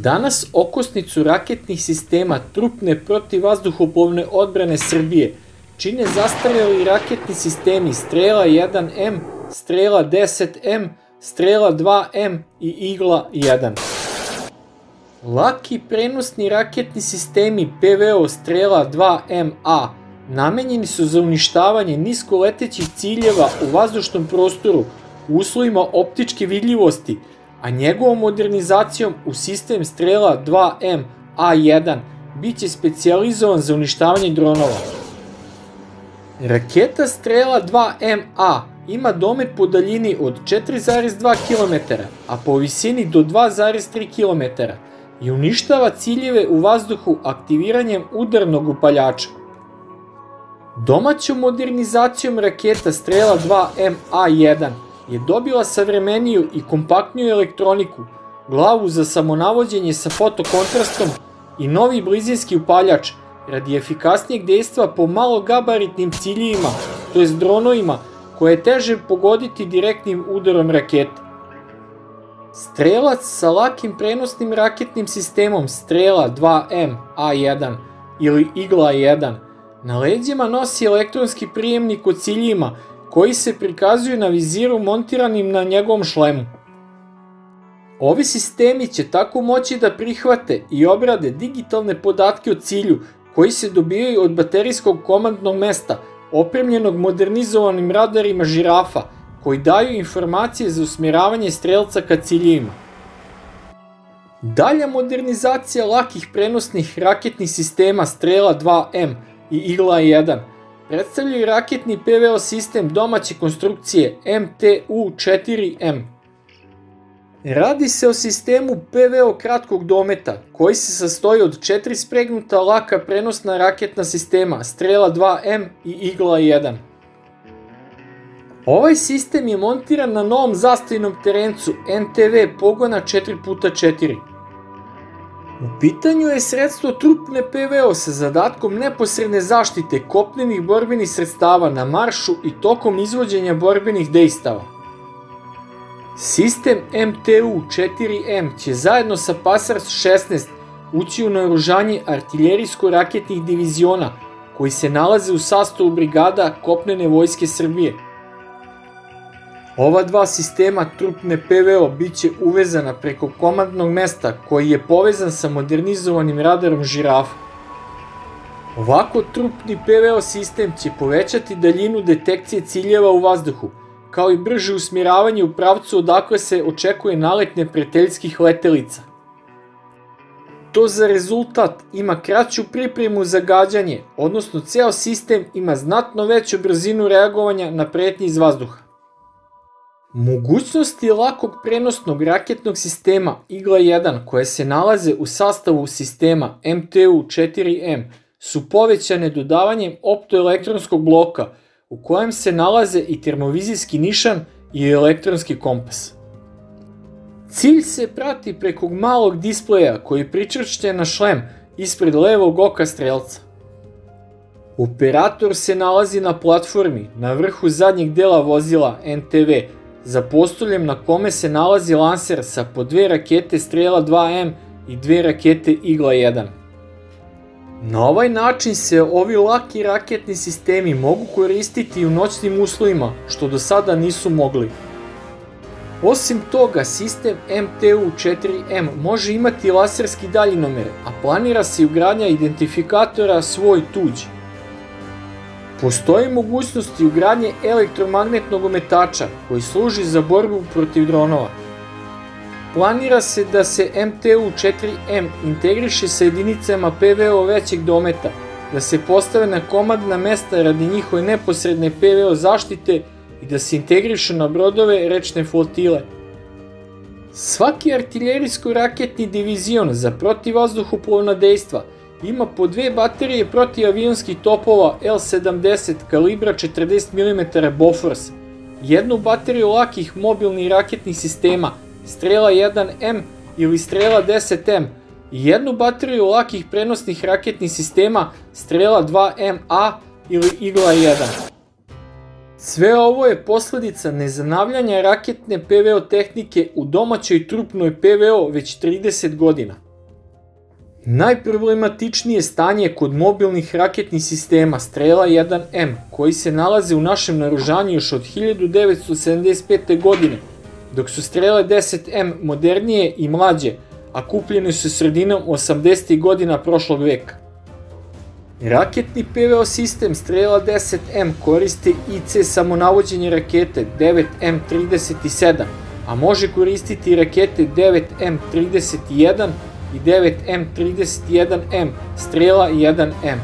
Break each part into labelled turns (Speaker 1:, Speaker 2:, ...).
Speaker 1: Danas okosnicu raketnih sistema trupne protivvazduhoplovne odbrane Srbije čine zastarjeli raketni sistemi Strela 1M, Strela 10M, Strela 2M i Igla 1. Laki prenosni raketni sistemi PVO Strela 2MA namenjeni su za uništavanje niskoletećih ciljeva u vazdušnom prostoru u uslovima optičke vidljivosti, a njegovom modernizacijom u sistem Strela 2M A1 biće specijalizovan za uništavanje dronova. Raketa Strela 2MA ima domet po daljini od 4,2 km, a po visini do 2,3 km i uništava ciljeve u vazduhu aktiviranjem udarnog upaljača. Domaćom modernizacijom raketa Strela 2MA1 je dobila savremeniju i kompaktniju elektroniku, glavu za samonavođenje sa fotokontrastom i novi blizinski upaljač radi efikasnijeg dejstva po malogabaritnim ciljima, to jest dronovima, koje je teže pogoditi direktnim udarom rakete. Strelac sa lakim prenosnim raketnim sistemom Strela 2M A1 ili Igla 1 na leđima nosi elektronski prijemnik o ciljima koji se prikazuju na viziru montiranim na njegovom šlemu. Ovi sistemi će tako moći da prihvate i obrade digitalne podatke o cilju koji se dobijaju od baterijskog komandnog mesta opremljenog modernizovanim radarima žirafa koji daju informacije za usmjeravanje strelca ka ciljima. Dalja modernizacija lakih prenosnih raketnih sistema Strela 2M i Igla 1 predstavljaju raketni PVO sistem domaće konstrukcije MTU-4M. Radi se o sistemu PVO kratkog dometa, koji se sastoji od četiri spregnuta laka prenosna raketna sistema Strela 2M i Igla 1. Ovaj sistem je montiran na novom zastavnom terencu NTV pogona 4x4. U pitanju je sredstvo trupne PVO sa zadatkom neposredne zaštite kopnenih borbenih sredstava na maršu i tokom izvođenja borbenih dejstava. Sistem MTU-4M će zajedno sa Pasars 16 ući u naoružanje artiljerijsko-raketnih diviziona koji se nalaze u sastavu brigada Kopnene vojske Srbije – Ova dva sistema trupne PVO biće uvezana preko komandnog mesta koji je povezan sa modernizovanim radarom žirafa. Ovako trupni PVO sistem će povećati daljinu detekcije ciljeva u vazduhu, kao i brže usmjeravanje u pravcu odakle se očekuje nalet neprijateljskih letelica. To za rezultat ima kraću pripremu za gađanje, odnosno ceo sistem ima znatno veću brzinu reagovanja na pretnje iz vazduha. Mogućnosti lakog prenosnog raketnog sistema Igla 1 koje se nalaze u sastavu sistema MTU-4M su povećane dodavanjem optoelektronskog bloka u kojem se nalaze i termovizijski nišan i elektronski kompas. Cilj se prati preko malog displeja koji je na šlem ispred levog oka strelca. Operator se nalazi na platformi na vrhu zadnjeg dela vozila NTV za postoljem na kome se nalazi lanser sa po dve rakete Strela 2M i dve rakete Igla 1. Na ovaj način se ovi laki raketni sistemi mogu koristiti u noćnim uslovima, što do sada nisu mogli. Osim toga, sistem MTU-4M može imati laserski daljinomer, a planira se ugradnja identifikatora svoj tuđi. Postoji mogućnost i ugradnje elektromagnetnog ometača koji služi za borbu protiv dronova. Planira se da se MTU-4M integriše sa jedinicama PVO većeg dometa, da se postave na komadna mesta radi njihove neposredne PVO zaštite i da se integrišu na brodove rečne flotile. Svaki artiljerijsko-raketni divizion za protivvazduhoplovna dejstva – Ima po dve baterije protiavionskih topova L-70 kalibra 40 mm Bofors, jednu bateriju lakih mobilnih raketnih sistema Strela 1M ili Strela 10M i jednu bateriju lakih prenosnih raketnih sistema Strela 2MA ili Igla 1. Sve ovo je posledica nezanavljanja raketne PVO tehnike u domaćoj trupnoj PVO već 30 godina. Najproblematičnije stanje je kod mobilnih raketnih sistema Strela 1M, koji se nalaze u našem naružanju još od 1975. godine, dok su Strele 10M modernije i mlađe, a kupljene su sredinom 80. godina prošlog veka. Raketni PVO sistem Strela 10M koristi IC samonavođenje rakete 9M37, a može koristiti rakete 9M31 i 9M31M Strela 1M.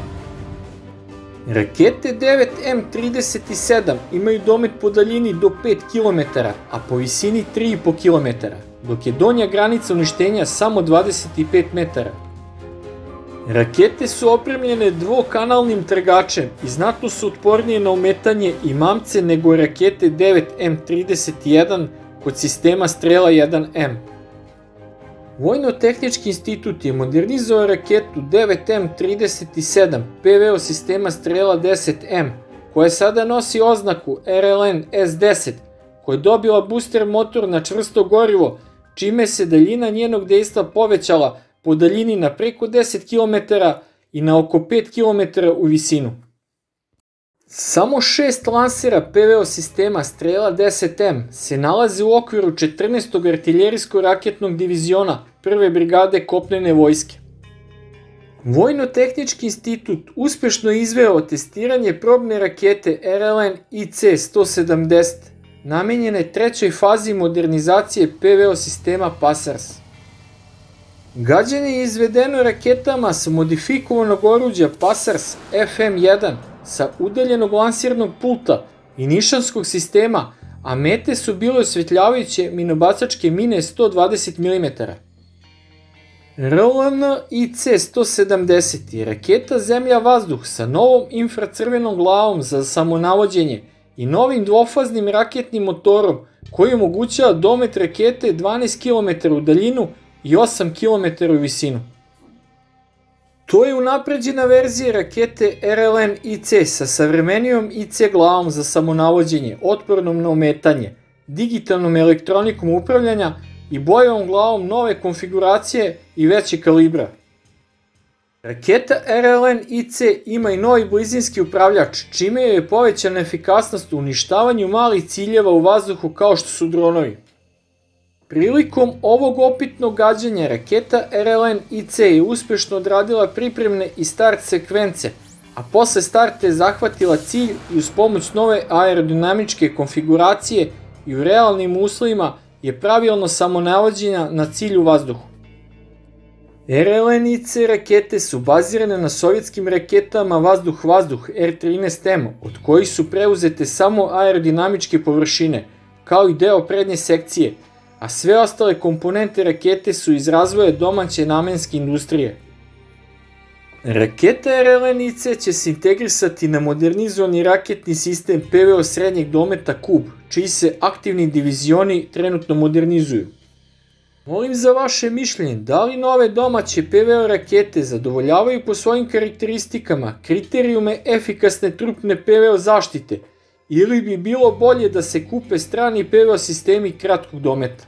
Speaker 1: Rakete 9M37 imaju domet po daljini do 5 km, a po visini 3,5 km, dok je donja granica uništenja samo 25 metara. Rakete su opremljene dvokanalnim trgačem i znatno su otpornije na umetanje i mamce nego rakete 9M31 kod sistema Strela 1M. Vojno-tehnički institut je modernizovao raketu 9M37 PVO sistema Strela 10M, koja sada nosi oznaku RLN S10, koja je dobila booster motor na čvrsto gorivo, čime se daljina njenog dejstva povećala po daljini na preko 10 km i na oko 5 km u visinu. Samo šest lansera PVO sistema Strela 10M se nalaze u okviru 14. artiljerijsko-raketnog diviziona prve brigade kopnene vojske. Vojno-tehnički institut uspešno izveo testiranje probne rakete RLN IC-170, namenjene trećoj fazi modernizacije PVO sistema PASARS. Gađanje je izvedeno raketama sa modifikovanog oruđa PASARS FM-1 sa udaljenog lansirnog pulta i nišanskog sistema, a mete su bile osvetljavajuće minobacačke mine 120 mm. RLN IC-170 je raketa Zemlja-vazduh sa novom infracrvenom glavom za samonavođenje i novim dvofaznim raketnim motorom koji omogućava domet rakete 12 km u daljinu i 8 km u visinu. To je unapređena verzija rakete RLN IC sa savremenijom IC glavom za samonavođenje, otpornom na ometanje, digitalnom elektronikom upravljanja i bojevom glavom nove konfiguracije i veće kalibra. Raketa RLN IC ima i novi blizinski upravljač, čime je povećana efikasnost u uništavanju malih ciljeva u vazduhu kao što su dronovi. Prilikom ovog opitnog gađanja raketa RLN IC je uspešno odradila pripremne i start sekvence, a posle starta je zahvatila cilj i uz pomoć nove aerodinamičke konfiguracije i u realnim uslovima je pravilno samonavođenja na cilju vazduhu. RLN IC rakete su bazirane na sovjetskim raketama vazduh-vazduh R-13M, od kojih su preuzete samo aerodinamičke površine, kao i deo prednje sekcije – a sve ostale komponente rakete su iz razvoja domaće namenske industrije. Raketa RLN-IC će se integrisati na modernizovani raketni sistem PVO srednjeg dometa KUB, čiji se aktivni divizioni trenutno modernizuju. Molim za vaše mišljenje, da li nove domaće PVO rakete zadovoljavaju po svojim karakteristikama kriterijume efikasne trupne PVO zaštite – ili bi bilo bolje da se kupe strani PVO sistemi kratkog dometa.